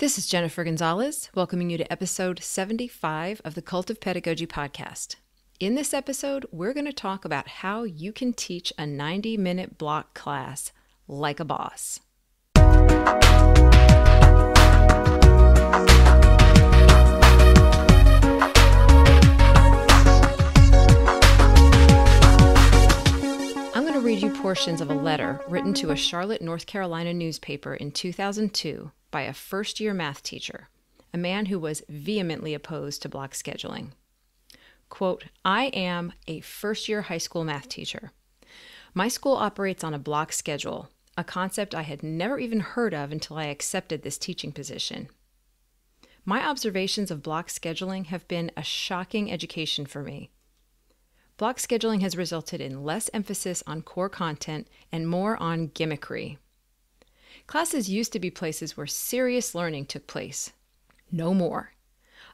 This is Jennifer Gonzalez, welcoming you to episode 75 of the Cult of Pedagogy podcast. In this episode, we're going to talk about how you can teach a 90 minute block class like a boss. I'm going to read you portions of a letter written to a Charlotte, North Carolina newspaper in 2002 by a first year math teacher, a man who was vehemently opposed to block scheduling. Quote, I am a first year high school math teacher. My school operates on a block schedule, a concept I had never even heard of until I accepted this teaching position. My observations of block scheduling have been a shocking education for me. Block scheduling has resulted in less emphasis on core content and more on gimmickry. Classes used to be places where serious learning took place. No more.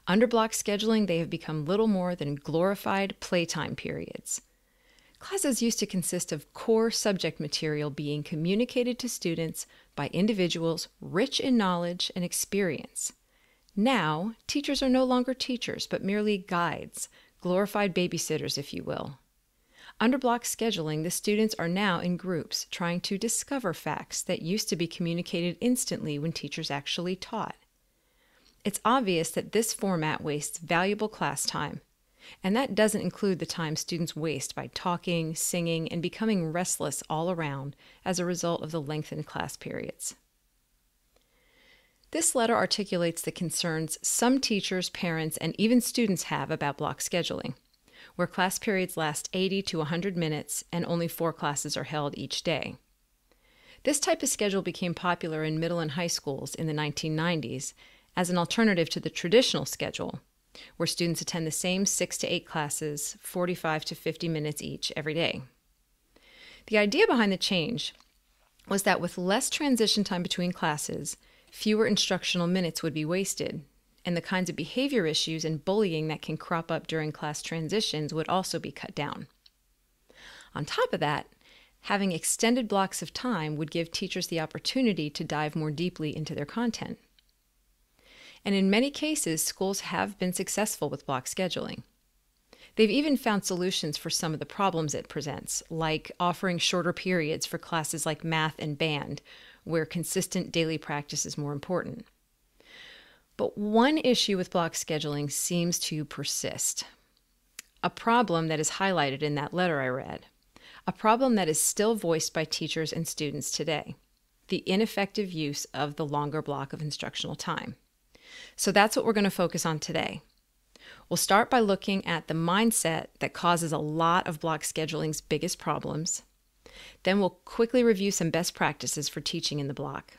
Under block scheduling, they have become little more than glorified playtime periods. Classes used to consist of core subject material being communicated to students by individuals rich in knowledge and experience. Now, teachers are no longer teachers, but merely guides, glorified babysitters, if you will. Under block scheduling, the students are now in groups trying to discover facts that used to be communicated instantly when teachers actually taught. It's obvious that this format wastes valuable class time, and that doesn't include the time students waste by talking, singing, and becoming restless all around as a result of the lengthened class periods. This letter articulates the concerns some teachers, parents, and even students have about block scheduling where class periods last 80 to 100 minutes and only four classes are held each day. This type of schedule became popular in middle and high schools in the 1990s as an alternative to the traditional schedule, where students attend the same six to eight classes, 45 to 50 minutes each, every day. The idea behind the change was that with less transition time between classes, fewer instructional minutes would be wasted, and the kinds of behavior issues and bullying that can crop up during class transitions would also be cut down. On top of that, having extended blocks of time would give teachers the opportunity to dive more deeply into their content. And in many cases, schools have been successful with block scheduling. They've even found solutions for some of the problems it presents, like offering shorter periods for classes like math and band, where consistent daily practice is more important. But one issue with block scheduling seems to persist. A problem that is highlighted in that letter I read. A problem that is still voiced by teachers and students today the ineffective use of the longer block of instructional time. So that's what we're going to focus on today. We'll start by looking at the mindset that causes a lot of block scheduling's biggest problems. Then we'll quickly review some best practices for teaching in the block.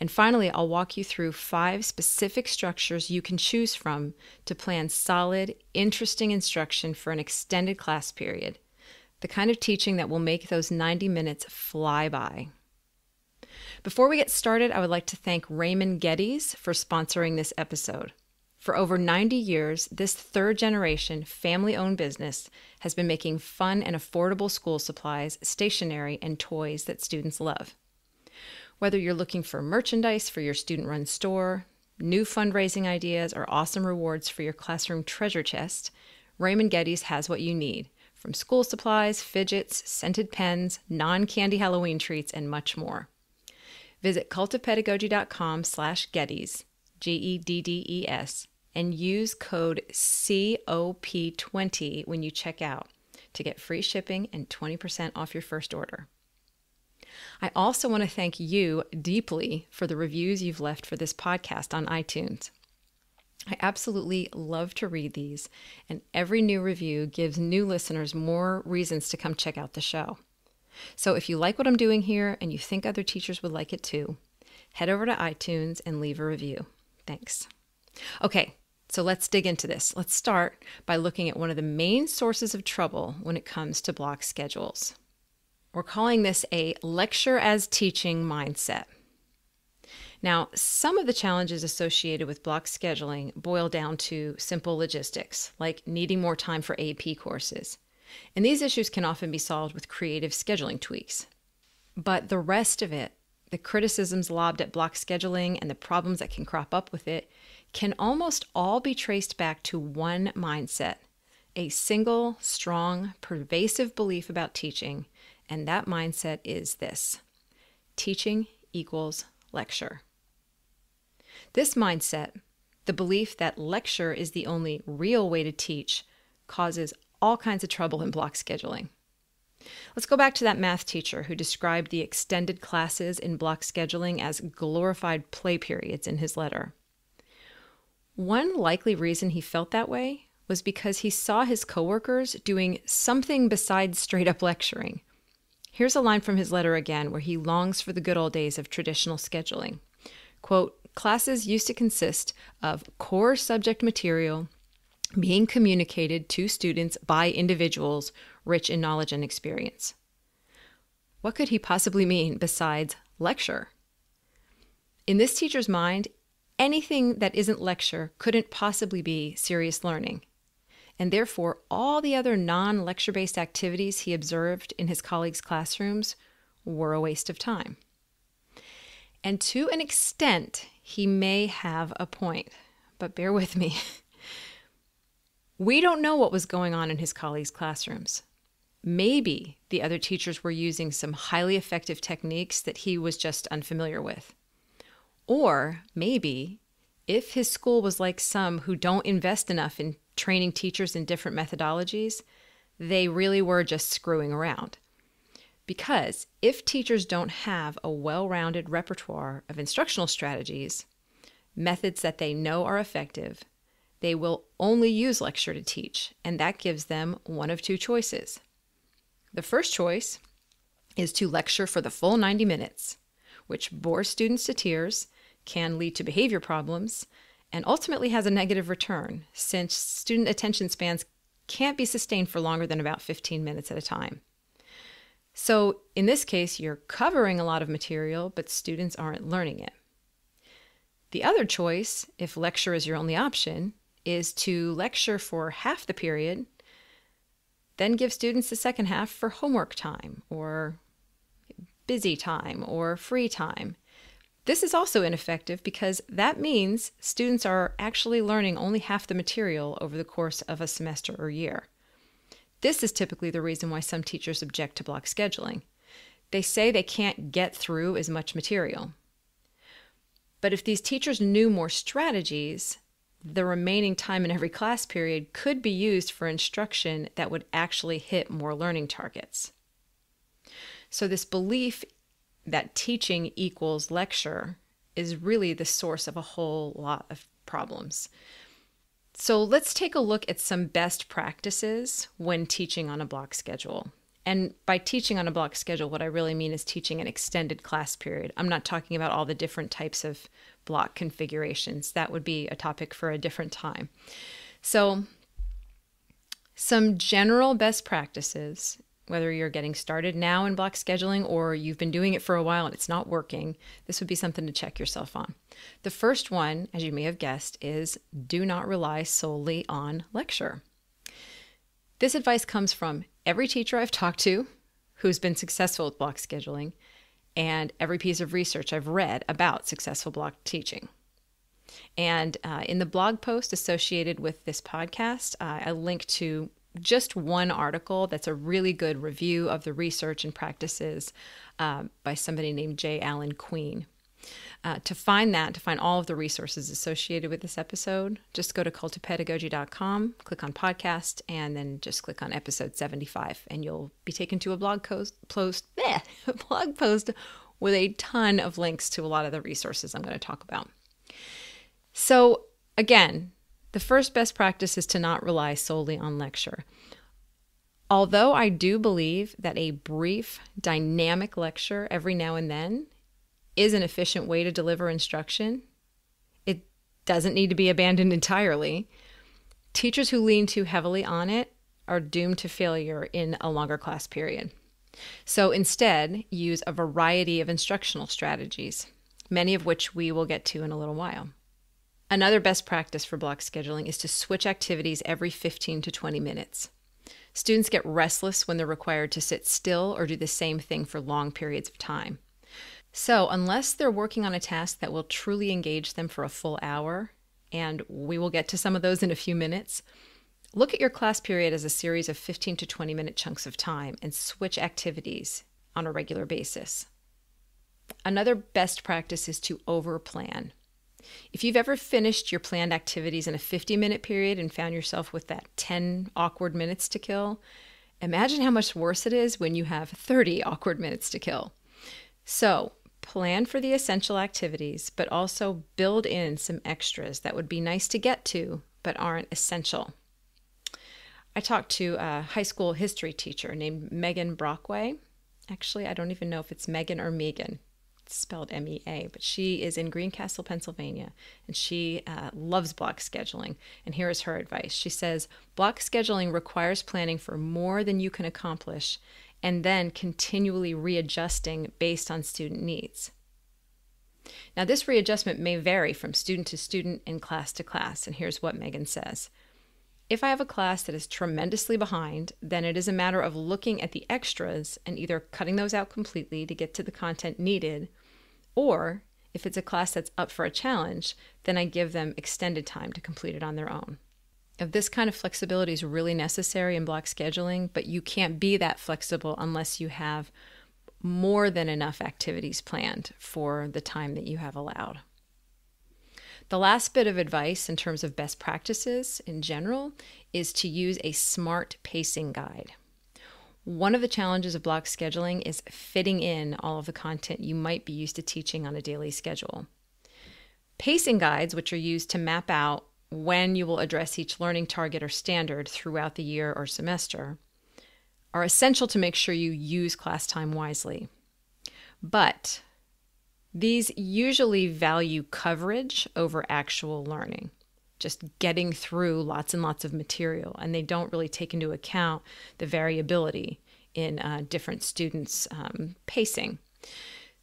And finally, I'll walk you through five specific structures you can choose from to plan solid, interesting instruction for an extended class period, the kind of teaching that will make those 90 minutes fly by. Before we get started, I would like to thank Raymond Geddes for sponsoring this episode. For over 90 years, this third generation family owned business has been making fun and affordable school supplies, stationery, and toys that students love. Whether you're looking for merchandise for your student run store, new fundraising ideas, or awesome rewards for your classroom treasure chest, Raymond Geddes has what you need from school supplies, fidgets, scented pens, non candy Halloween treats, and much more. Visit cultofpedagogy.com slash Geddes, G E D D E S, and use code COP20 when you check out to get free shipping and 20% off your first order. I also want to thank you deeply for the reviews you've left for this podcast on iTunes. I absolutely love to read these, and every new review gives new listeners more reasons to come check out the show. So if you like what I'm doing here and you think other teachers would like it too, head over to iTunes and leave a review. Thanks. Okay, so let's dig into this. Let's start by looking at one of the main sources of trouble when it comes to block schedules. We're calling this a lecture as teaching mindset. Now, some of the challenges associated with block scheduling boil down to simple logistics, like needing more time for AP courses. And these issues can often be solved with creative scheduling tweaks. But the rest of it the criticisms lobbed at block scheduling, and the problems that can crop up with it can almost all be traced back to one mindset a single, strong, pervasive belief about teaching, and that mindset is this teaching equals lecture. This mindset, the belief that lecture is the only real way to teach, causes all kinds of trouble in block scheduling. Let's go back to that math teacher who described the extended classes in block scheduling as glorified play periods in his letter. One likely reason he felt that way was because he saw his coworkers doing something besides straight up lecturing. Here's a line from his letter again where he longs for the good old days of traditional scheduling. Quote, classes used to consist of core subject material being communicated to students by individuals rich in knowledge and experience. What could he possibly mean besides lecture? In this teacher's mind, anything that isn't lecture couldn't possibly be serious learning. And therefore, all the other non lecture based activities he observed in his colleagues' classrooms were a waste of time. And to an extent, he may have a point, but bear with me. we don't know what was going on in his colleagues' classrooms. Maybe the other teachers were using some highly effective techniques that he was just unfamiliar with. Or maybe if his school was like some who don't invest enough in training teachers in different methodologies, they really were just screwing around. Because if teachers don't have a well rounded repertoire of instructional strategies, methods that they know are effective, they will only use lecture to teach, and that gives them one of two choices. The first choice is to lecture for the full 90 minutes, which bores students to tears can lead to behavior problems, and ultimately has a negative return since student attention spans can't be sustained for longer than about 15 minutes at a time. So, in this case, you're covering a lot of material, but students aren't learning it. The other choice, if lecture is your only option, is to lecture for half the period, then give students the second half for homework time or busy time or free time, this is also ineffective because that means students are actually learning only half the material over the course of a semester or year. This is typically the reason why some teachers object to block scheduling. They say they can't get through as much material. But if these teachers knew more strategies, the remaining time in every class period could be used for instruction that would actually hit more learning targets. So, this belief that teaching equals lecture is really the source of a whole lot of problems. So let's take a look at some best practices when teaching on a block schedule. And by teaching on a block schedule, what I really mean is teaching an extended class period. I'm not talking about all the different types of block configurations. That would be a topic for a different time. So, some general best practices whether you're getting started now in block scheduling or you've been doing it for a while and it's not working, this would be something to check yourself on. The first one, as you may have guessed, is do not rely solely on lecture. This advice comes from every teacher I've talked to who's been successful with block scheduling and every piece of research I've read about successful block teaching. And uh, in the blog post associated with this podcast, uh, I link to just one article that's a really good review of the research and practices uh, by somebody named J. Allen Queen. Uh, to find that, to find all of the resources associated with this episode, just go to cultofpedagogy.com, click on podcast, and then just click on episode 75, and you'll be taken to a blog post, post a blog post with a ton of links to a lot of the resources I'm going to talk about. So, again, the first best practice is to not rely solely on lecture. Although I do believe that a brief, dynamic lecture every now and then is an efficient way to deliver instruction, it doesn't need to be abandoned entirely. Teachers who lean too heavily on it are doomed to failure in a longer class period. So instead, use a variety of instructional strategies, many of which we will get to in a little while. Another best practice for block scheduling is to switch activities every 15 to 20 minutes. Students get restless when they're required to sit still or do the same thing for long periods of time. So, unless they're working on a task that will truly engage them for a full hour, and we will get to some of those in a few minutes, look at your class period as a series of 15 to 20 minute chunks of time and switch activities on a regular basis. Another best practice is to overplan. If you've ever finished your planned activities in a 50 minute period and found yourself with that 10 awkward minutes to kill, imagine how much worse it is when you have 30 awkward minutes to kill. So, plan for the essential activities, but also build in some extras that would be nice to get to, but aren't essential. I talked to a high school history teacher named Megan Brockway. Actually, I don't even know if it's Megan or Megan spelled M E A, but she is in Greencastle, Pennsylvania, and she uh, loves block scheduling. And here is her advice She says, Block scheduling requires planning for more than you can accomplish and then continually readjusting based on student needs. Now, this readjustment may vary from student to student and class to class, and here's what Megan says. If I have a class that is tremendously behind, then it is a matter of looking at the extras and either cutting those out completely to get to the content needed or if it's a class that's up for a challenge, then I give them extended time to complete it on their own. If this kind of flexibility is really necessary in block scheduling, but you can't be that flexible unless you have more than enough activities planned for the time that you have allowed. The last bit of advice in terms of best practices in general is to use a smart pacing guide. One of the challenges of block scheduling is fitting in all of the content you might be used to teaching on a daily schedule. Pacing guides, which are used to map out when you will address each learning target or standard throughout the year or semester, are essential to make sure you use class time wisely. But these usually value coverage over actual learning just getting through lots and lots of material, and they don't really take into account the variability in uh, different students' um, pacing.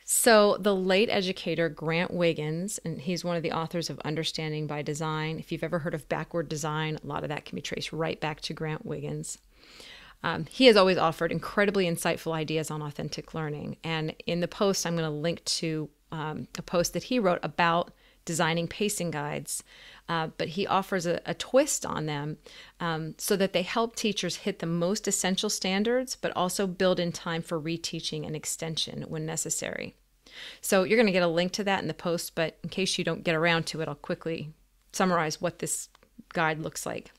So, the late educator Grant Wiggins, and he's one of the authors of Understanding by Design. If you've ever heard of backward design, a lot of that can be traced right back to Grant Wiggins. Um, he has always offered incredibly insightful ideas on authentic learning. And in the post, I'm going to link to um, a post that he wrote about designing pacing guides, uh, but he offers a, a twist on them um, so that they help teachers hit the most essential standards, but also build in time for reteaching and extension when necessary. So you're going to get a link to that in the post, but in case you don't get around to it, I'll quickly summarize what this guide looks like.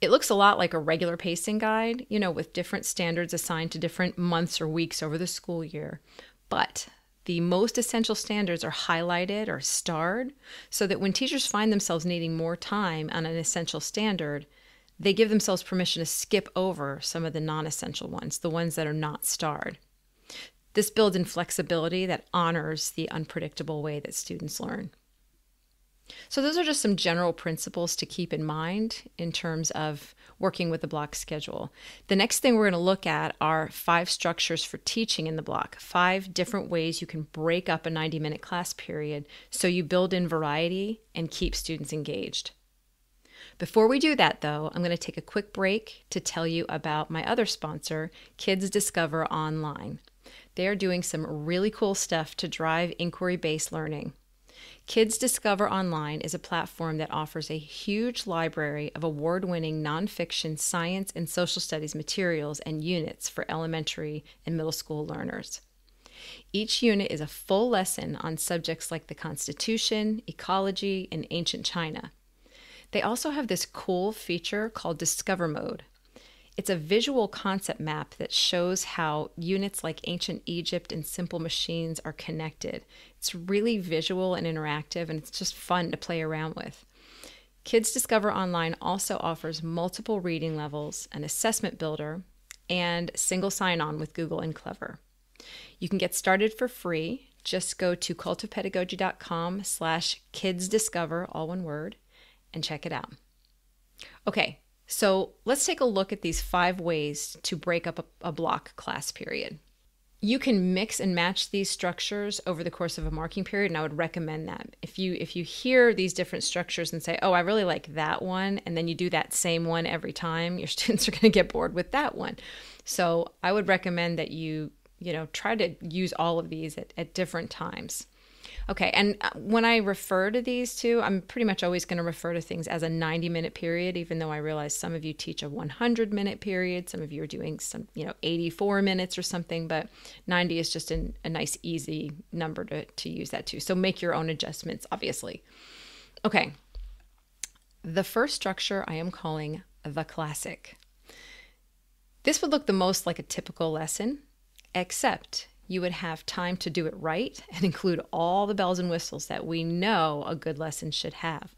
It looks a lot like a regular pacing guide, you know, with different standards assigned to different months or weeks over the school year. But the most essential standards are highlighted or starred so that when teachers find themselves needing more time on an essential standard, they give themselves permission to skip over some of the non essential ones, the ones that are not starred. This builds in flexibility that honors the unpredictable way that students learn. So, those are just some general principles to keep in mind in terms of working with the block schedule. The next thing we're going to look at are five structures for teaching in the block, five different ways you can break up a 90 minute class period so you build in variety and keep students engaged. Before we do that, though, I'm going to take a quick break to tell you about my other sponsor, Kids Discover Online. They are doing some really cool stuff to drive inquiry based learning. Kids Discover Online is a platform that offers a huge library of award winning nonfiction science and social studies materials and units for elementary and middle school learners. Each unit is a full lesson on subjects like the Constitution, ecology, and ancient China. They also have this cool feature called Discover Mode, it's a visual concept map that shows how units like ancient Egypt and simple machines are connected. It's really visual and interactive, and it's just fun to play around with. Kids Discover Online also offers multiple reading levels, an assessment builder, and single sign on with Google and Clever. You can get started for free. Just go to cultofpedagogy.com slash kidsdiscover, all one word, and check it out. Okay, so let's take a look at these five ways to break up a, a, block class period. You can mix and match these structures over the course of a marking period, and I would recommend that. If you if you hear these different structures and say, "Oh, I really like that one," and then you do that same one every time, your students are going to get bored with that one. So I would recommend that you you know, try to use all of these at, at different times. Okay, and uh, when I refer to these two, I'm pretty much always going to refer to things as a 90 minute period, even though I realize some of you teach a 100 minute period, some of you are doing some, you know, 84 minutes or something, but 90 is just an, a nice, easy number to, to use that too. So make your own adjustments, obviously. Okay, the first structure I am calling the classic. This would look the most like a typical lesson, except you would have time to do it right and include all the bells and whistles that we know a good lesson should have.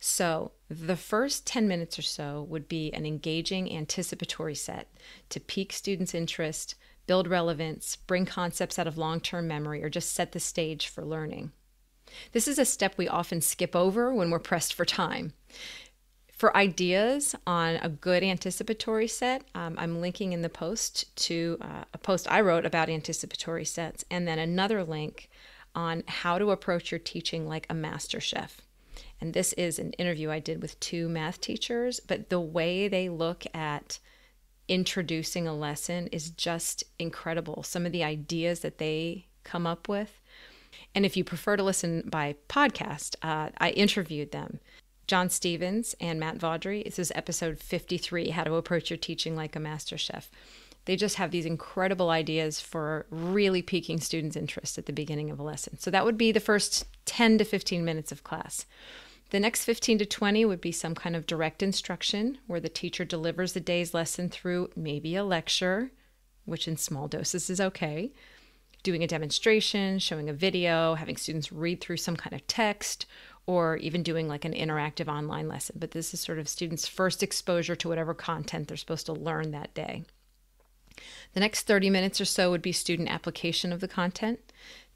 So, the first 10 minutes or so would be an engaging anticipatory set to pique students' interest, build relevance, bring concepts out of long term memory, or just set the stage for learning. This is a step we often skip over when we're pressed for time. For ideas on a good anticipatory set, um, I'm linking in the post to uh, a post I wrote about anticipatory sets, and then another link on how to approach your teaching like a master chef. And this is an interview I did with two math teachers, but the way they look at introducing a lesson is just incredible. Some of the ideas that they come up with. And if you prefer to listen by podcast, uh, I interviewed them. John Stevens and Matt Vaudrey. This is episode 53 How to Approach Your Teaching Like a Master Chef. They just have these incredible ideas for really piquing students' interest at the beginning of a lesson. So that would be the first 10 to 15 minutes of class. The next 15 to 20 would be some kind of direct instruction where the teacher delivers the day's lesson through maybe a lecture, which in small doses is okay, doing a demonstration, showing a video, having students read through some kind of text, or even doing like an interactive online lesson. But this is sort of students' first exposure to whatever content they're supposed to learn that day. The next 30 minutes or so would be student application of the content.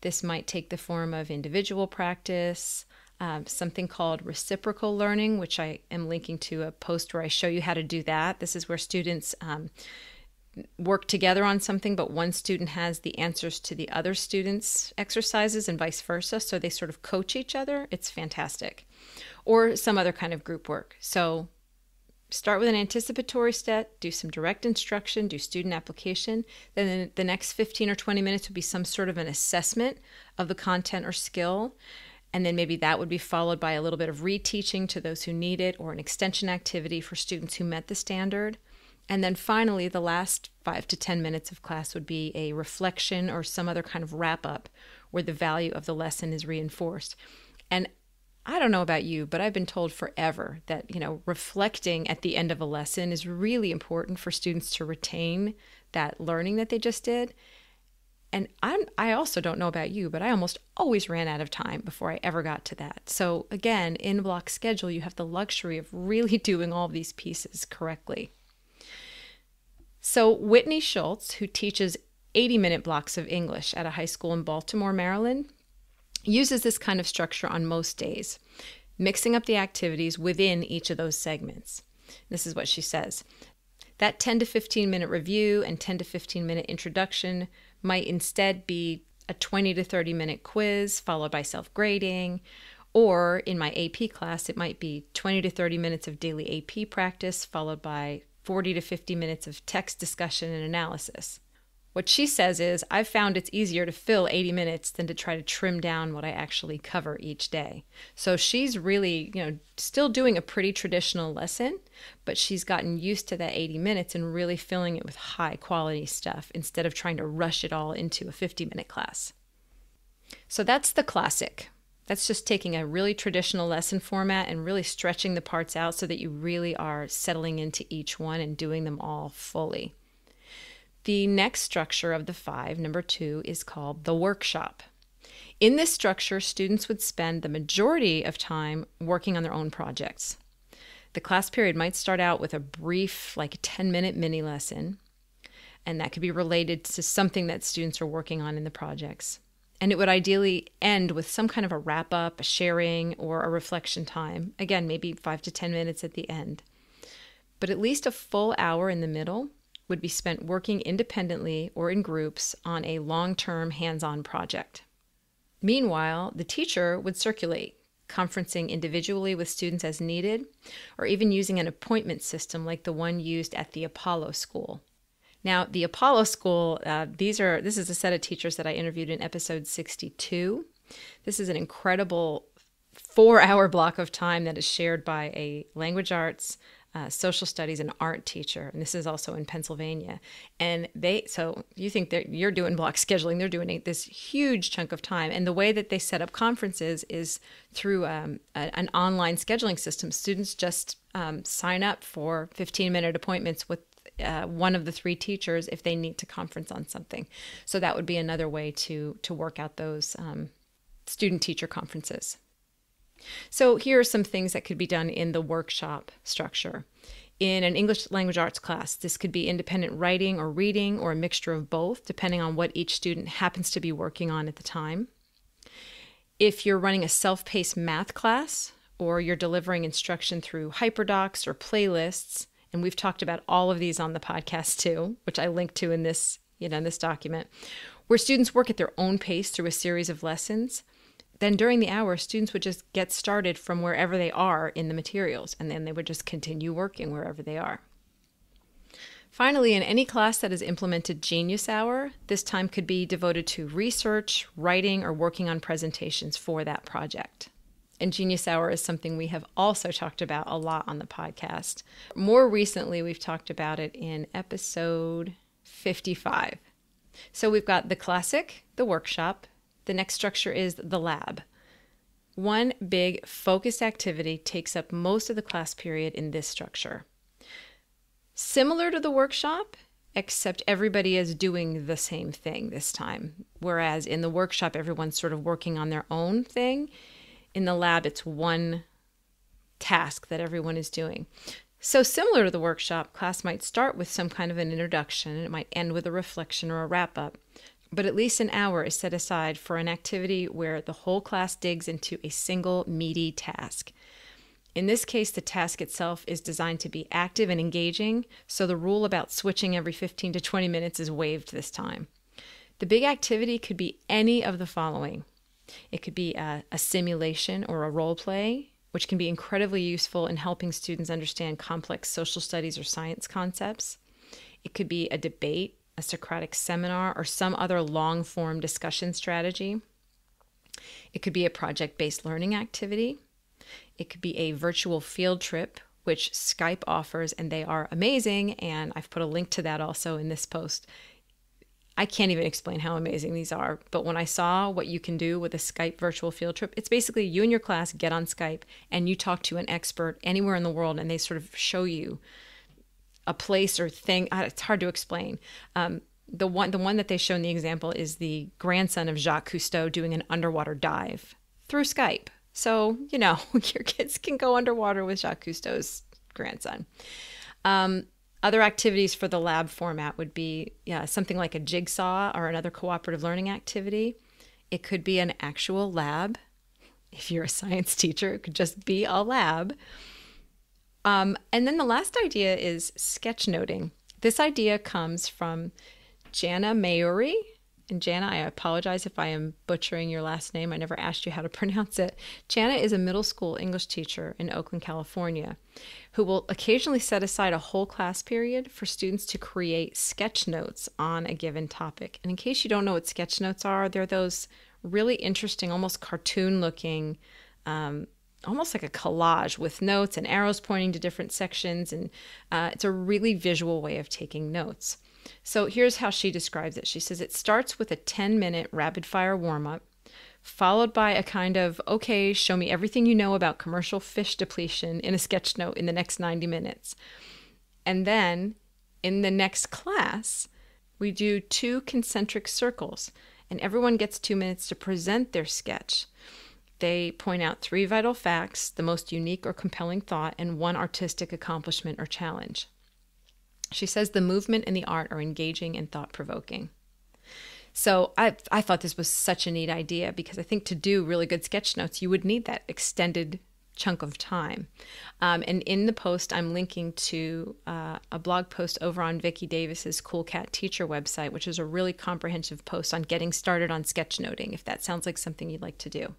This might take the form of individual practice, um, something called reciprocal learning, which I am linking to a post where I show you how to do that. This is where students um, work together on something, but one student has the answers to the other student's exercises and vice versa. So they sort of coach each other. It's fantastic. Or some other kind of group work. So start with an anticipatory set, do some direct instruction, do student application. Then the next 15 or 20 minutes would be some sort of an assessment of the content or skill. And then maybe that would be followed by a little bit of reteaching to those who need it or an extension activity for students who met the standard. And then finally, the last five to 10 minutes of class would be a reflection or some other kind of wrap up where the value of the lesson is reinforced. And I don't know about you, but I've been told forever that, you know, reflecting at the end of a lesson is really important for students to retain that learning that they just did. And I'm, I also don't know about you, but I almost always ran out of time before I ever got to that. So, again, in block schedule, you have the luxury of really doing all of these pieces correctly. So, Whitney Schultz, who teaches 80 minute blocks of English at a high school in Baltimore, Maryland, uses this kind of structure on most days, mixing up the activities within each of those segments. This is what she says. That 10 to 15 minute review and 10 to 15 minute introduction might instead be a 20 to 30 minute quiz followed by self grading. Or in my AP class, it might be 20 to 30 minutes of daily AP practice followed by 40 to 50 minutes of text discussion and analysis. What she says is, I've found it's easier to fill 80 minutes than to try to trim down what I actually cover each day. So she's really, you know, still doing a pretty traditional lesson, but she's gotten used to that 80 minutes and really filling it with high quality stuff instead of trying to rush it all into a 50 minute class. So that's the classic. That's just taking a really traditional lesson format and really stretching the parts out so that you really are settling into each one and doing them all fully. The next structure of the five, number two, is called the workshop. In this structure, students would spend the majority of time working on their own projects. The class period might start out with a brief, like 10 minute mini lesson, and that could be related to something that students are working on in the projects and it would ideally end with some kind of a wrap up, a sharing, or a reflection time. Again, maybe five to 10 minutes at the end. But at least a full hour in the middle would be spent working independently or in groups on a long term hands on project. Meanwhile, the teacher would circulate, conferencing individually with students as needed, or even using an appointment system like the one used at the Apollo School. Now, the Apollo School, uh, these are this is a set of teachers that I interviewed in episode 62. This is an incredible four-hour block of time that is shared by a language arts, uh, social studies and art teacher, and this is also in Pennsylvania. And they, so you think that you're doing block scheduling, they're doing this huge chunk of time. And the way that they set up conferences is through um, a, an online scheduling system. Students just um, sign up for 15 minute appointments with uh, one of the three teachers if they need to conference on something. So that would be another way to to work out those um, student teacher conferences. So, here are some things that could be done in the workshop structure. In an English language arts class, this could be independent writing or reading or a mixture of both, depending on what each student happens to be working on at the time. If you're running a self paced math class or you're delivering instruction through hyperdocs or playlists, and we've talked about all of these on the podcast too, which I link to in this, you know, in this document, where students work at their own pace through a series of lessons then during the hour, students would just get started from wherever they are in the materials, and then they would just continue working wherever they are. Finally, in any class that has implemented Genius Hour, this time could be devoted to research, writing, or working on presentations for that project. And Genius Hour is something we have also talked about a lot on the podcast. More recently, we've talked about it in episode 55. So we've got the classic, the workshop, the next structure is the lab. One big focused activity takes up most of the class period in this structure. Similar to the workshop, except everybody is doing the same thing this time. Whereas in the workshop, everyone's sort of working on their own thing. In the lab, it's one task that everyone is doing. So, similar to the workshop, class might start with some kind of an introduction and it might end with a reflection or a wrap up but at least an hour is set aside for an activity where the whole class digs into a single meaty task. In this case, the task itself is designed to be active and engaging, so the rule about switching every 15 to 20 minutes is waived this time. The big activity could be any of the following it could be a, a simulation or a role play, which can be incredibly useful in helping students understand complex social studies or science concepts. It could be a debate a Socratic seminar, or some other long form discussion strategy. It could be a project based learning activity. It could be a virtual field trip, which Skype offers, and they are amazing. And I've put a link to that also in this post. I can't even explain how amazing these are, but when I saw what you can do with a Skype virtual field trip, it's basically you and your class get on Skype and you talk to an expert anywhere in the world and they sort of show you a place or thing. Uh, it's hard to explain. Um, the one the one that they show in the example is the grandson of Jacques Cousteau doing an underwater dive through Skype. So you know your kids can go underwater with Jacques Cousteau's grandson. Um, other activities for the lab format would be yeah, something like a jigsaw or another cooperative learning activity. It could be an actual lab. If you're a science teacher, it could just be a lab. Um, and then the last idea is sketchnoting. This idea comes from Jana Mayuri. And Jana, I apologize if I am butchering your last name. I never asked you how to pronounce it. Jana is a middle school English teacher in Oakland, California, who will occasionally set aside a whole class period for students to create sketch notes on a given topic. And in case you don't know what sketch notes are, they're those really interesting, almost cartoon looking um, almost like a collage with notes and arrows pointing to different sections. And uh, it's a really visual way of taking notes. So here's how she describes it. She says it starts with a 10 minute rapid fire warm up, followed by a kind of, okay, show me everything you know about commercial fish depletion in a sketch note in the next 90 minutes. And then in the next class, we do two concentric circles, and everyone gets two minutes to present their sketch. They point out three vital facts, the most unique or compelling thought, and one artistic accomplishment or challenge. She says the movement and the art are engaging and thought provoking. So I, I thought this was such a neat idea because I think to do really good sketch notes, you would need that extended chunk of time. Um, and in the post, I'm linking to uh, a blog post over on Vicki Davis's Cool Cat Teacher website, which is a really comprehensive post on getting started on sketchnoting, if that sounds like something you'd like to do.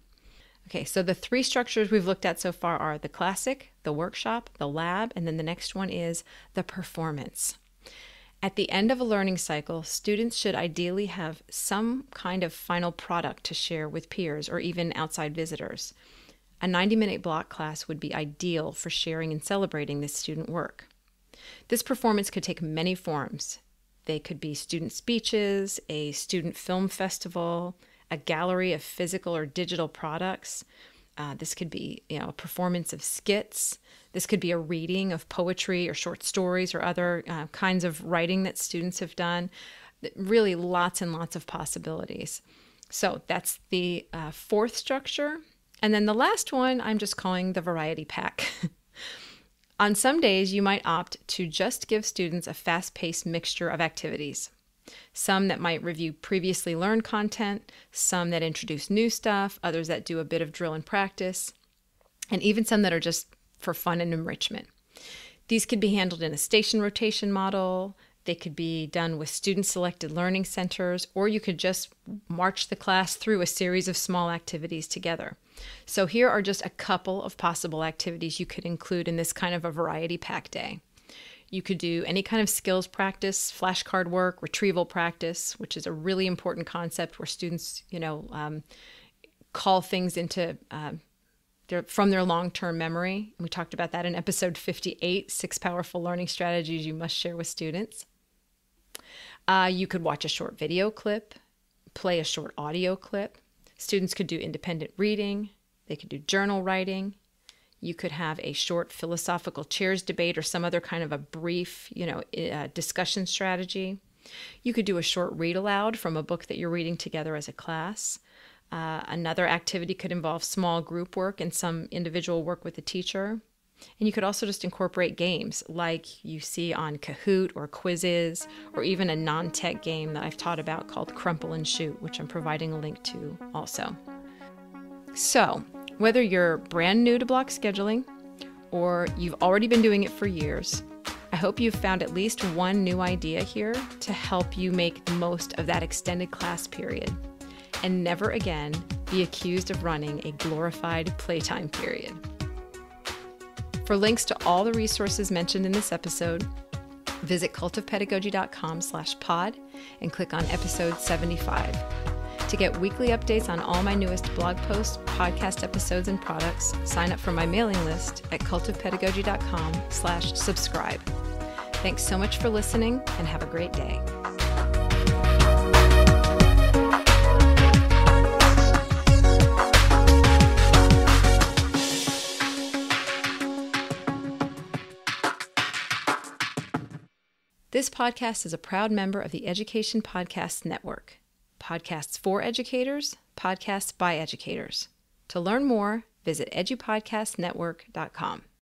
Okay, so the three structures we've looked at so far are the classic, the workshop, the lab, and then the next one is the performance. At the end of a learning cycle, students should ideally have some kind of final product to share with peers or even outside visitors. A 90 minute block class would be ideal for sharing and celebrating this student work. This performance could take many forms. They could be student speeches, a student film festival, a gallery of physical or digital products. Uh, this could be, you know, a performance of skits, this could be a reading of poetry or short stories or other uh, kinds of writing that students have done. Really, lots and lots of possibilities. So that's the uh, fourth structure. And then the last one I'm just calling the variety pack. On some days, you might opt to just give students a fast paced mixture of activities. Some that might review previously learned content, some that introduce new stuff, others that do a bit of drill and practice, and even some that are just for fun and enrichment. These could be handled in a station rotation model. They could be done with student selected learning centers, or you could just march the class through a series of small activities together. So, here are just a couple of possible activities you could include in this kind of a variety pack day. You could do any kind of skills practice, flashcard work, retrieval practice, which is a really important concept where students, you know, um, call things into uh, from their long term memory. We talked about that in episode 58 Six Powerful Learning Strategies You Must Share with Students. Uh, you could watch a short video clip, play a short audio clip. Students could do independent reading, they could do journal writing. You could have a short philosophical chairs debate or some other kind of a brief, you know, uh, discussion strategy. You could do a short read aloud from a book that you're reading together as a class. Uh, another activity could involve small group work and some individual work with the teacher. And you could also just incorporate games like you see on Kahoot or quizzes, or even a non tech game that I've taught about called Crumple and Shoot, which I'm providing a link to also. So, whether you're brand new to block scheduling or you've already been doing it for years, I hope you've found at least one new idea here to help you make the most of that extended class period and never again be accused of running a glorified playtime period. For links to all the resources mentioned in this episode, visit cultofpedagogy.com slash pod and click on episode 75. To get weekly updates on all my newest blog posts, podcast episodes, and products, sign up for my mailing list at cultofpedagogy.com slash subscribe. Thanks so much for listening and have a great day. This podcast is a proud member of the Education Podcast Network. Podcasts for educators, podcasts by educators. To learn more, visit edupodcastnetwork.com.